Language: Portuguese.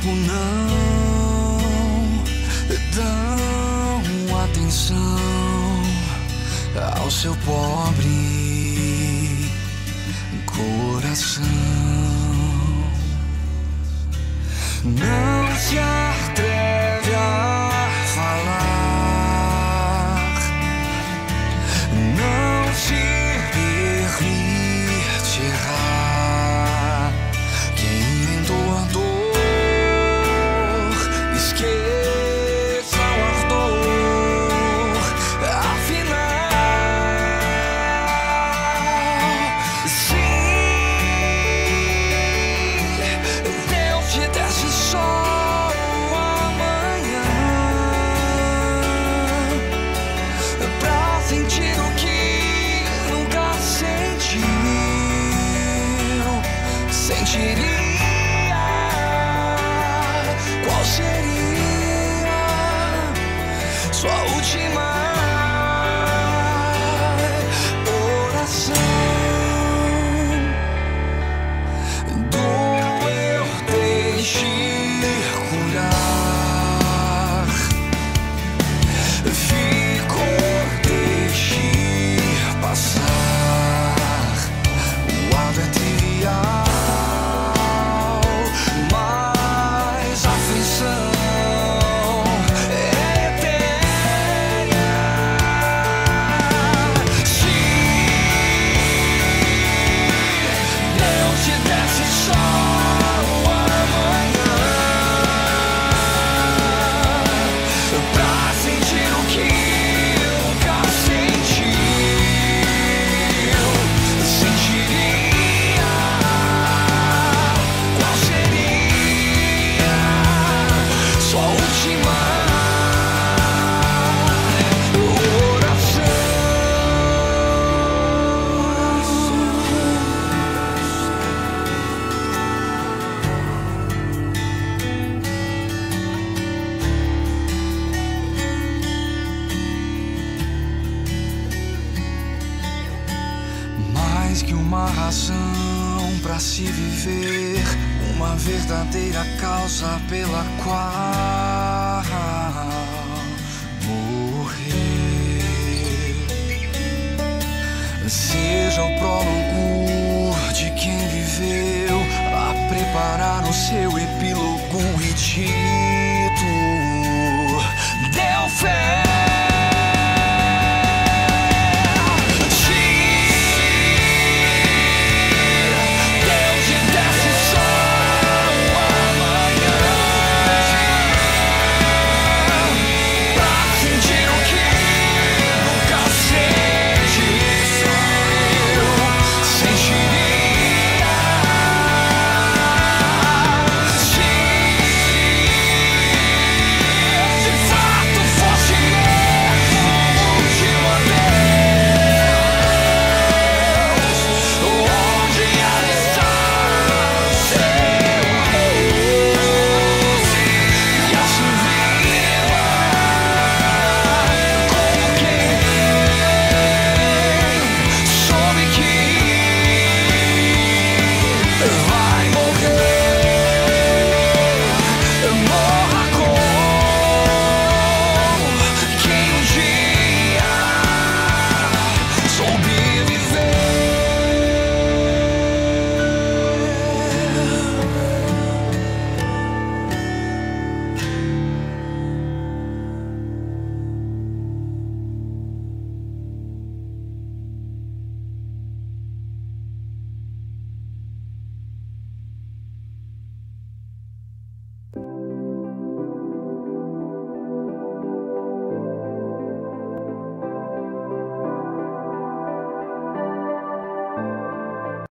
tempo não dão atenção ao seu pobre coração. Não Mais que uma razão para se viver, uma verdadeira causa pela qual morrer. Seja o prólogo de quem viveu a preparar o seu epílogo e te